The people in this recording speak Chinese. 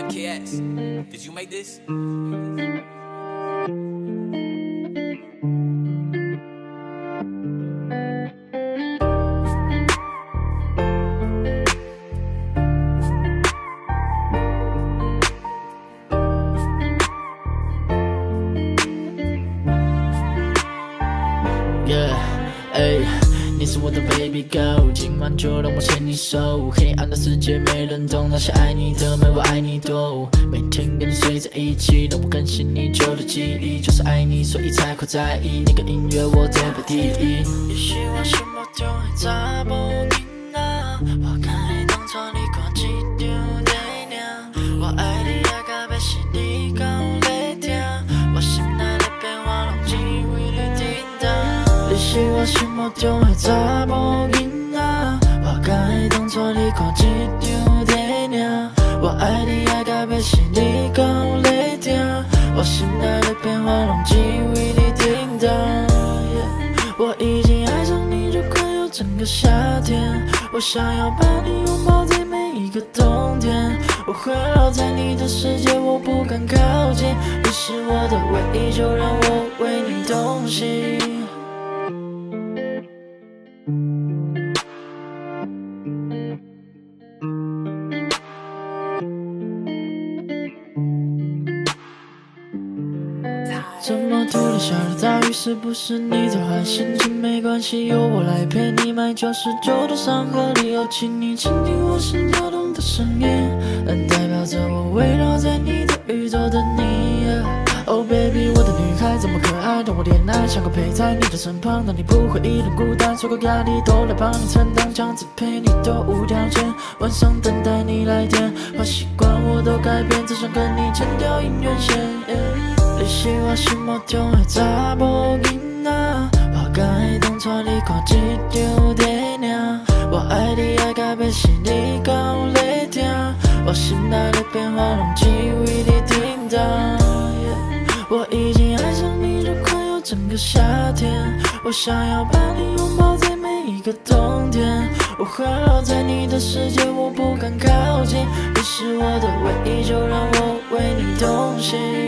MKS, did you make this? Yeah，哎，你是我的 baby girl，今晚就让我牵你手。黑暗的世界没人懂，那些爱你的没我爱你多。每天跟你睡在一起，都不更新你旧的记忆。就是爱你，所以才会在意。那个音乐我都排第一。也许我心是我心目中的查某囡仔，我敢会当初你看一张电影。我爱你爱到要死，你讲在听，我心内的变化拢只为你叮当。我已经爱上你，就快要整个夏天。我想要把你拥抱在每一个冬天。我环绕在你的世界，我不敢靠近。你是我的唯一，就让我为你动心。怎么突然下了大雨？是不是你在坏心情？没关系，有我来陪你。买九十九度伤河里邀请你倾听我心跳动的声音，能代表着我围绕在你的宇宙的你。Oh baby，我的女孩这么可爱，等我恋爱像个陪在你的身旁，让你不会一人孤单，所有压力都来帮你承担，这样子陪你都无条件，晚上等待你来电，坏习惯我都改变，只想跟你剪掉姻缘线。你是我心目中的查某囡仔，我敢会当初你看一张电影。我爱你爱到要死，你讲在听，我心内的变化拢只为你叮当。我已经爱上你，就快要整个夏天。我想要把你拥抱在每一个冬天。我环绕在你的世界，我不敢靠近。你是我的唯一，就让我为你动心。